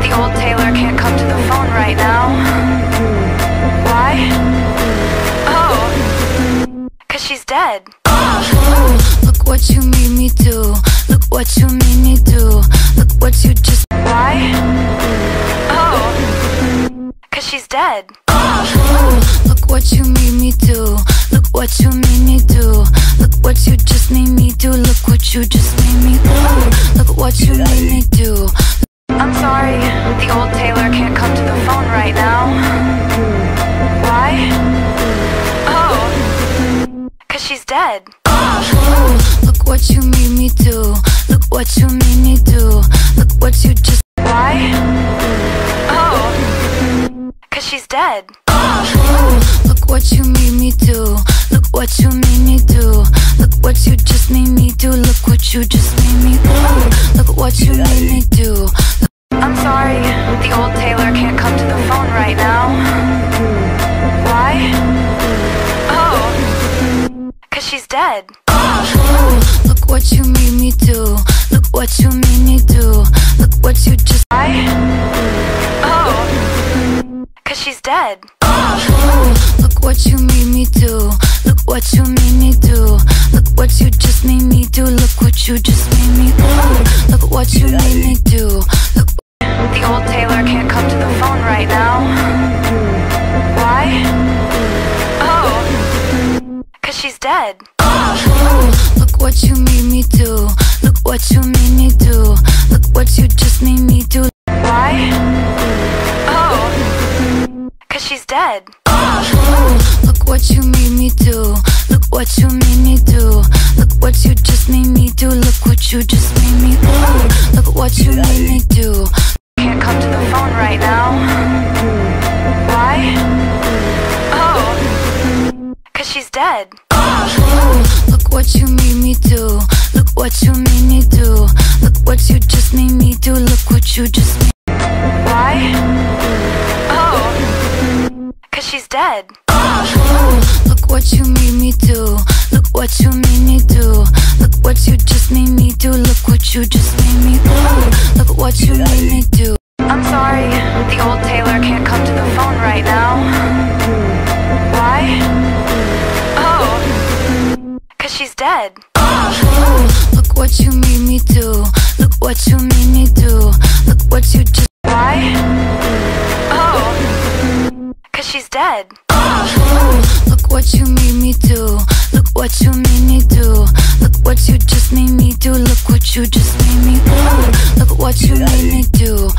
the old Taylor can't come to the phone right now. Why? Oh, cause she's dead. Look what you made me do. Look what you made me do. Look what you just. Why? Oh, cause she's dead. Look what you made me do. Look what you made me do. Look what you just made me do. Look what you just made me do. Dead. Look what you made me do. Look what you made me do. Look what you just. Why? Oh, cause she's dead. Look what you made me do. Look what you made me do. Look what you just made me do. Look what you just made me do. Look what you made me do. I'm sorry, the old Taylor can't she's dead. Look what you made me do. Look what you made me do. Look what you just. Why? Oh, cause she's dead. Look what you made me do. Look what you made me do. Look what you just made me do. Look what you just made me do. Look what you made me do. She's dead. Look what you made me do. Look what you made me do. Look what you just made me do. Why? Oh, cause she's dead. Look what you made me do. Look what you made me do. Look what you just made me do. Look what you just made me do. Look what you made me do. Can't come to the phone right now. Why? Oh, cause she's dead. Look what you made me do. Look what you made me do. Look what you just made me do. Look what you just made Why? Oh, cause she's dead. Look what you made me do. Look what you made me do. Look what you just made me do. Look what you just made me do. Look what you made me do. She's dead. Look what you made me do. Look what you made me do. Look what you just. Why? Oh, cause she's dead. Look what you made me do. Look what you made me do. Look what you just made me do. Look what you just made me do. Look what you made me do.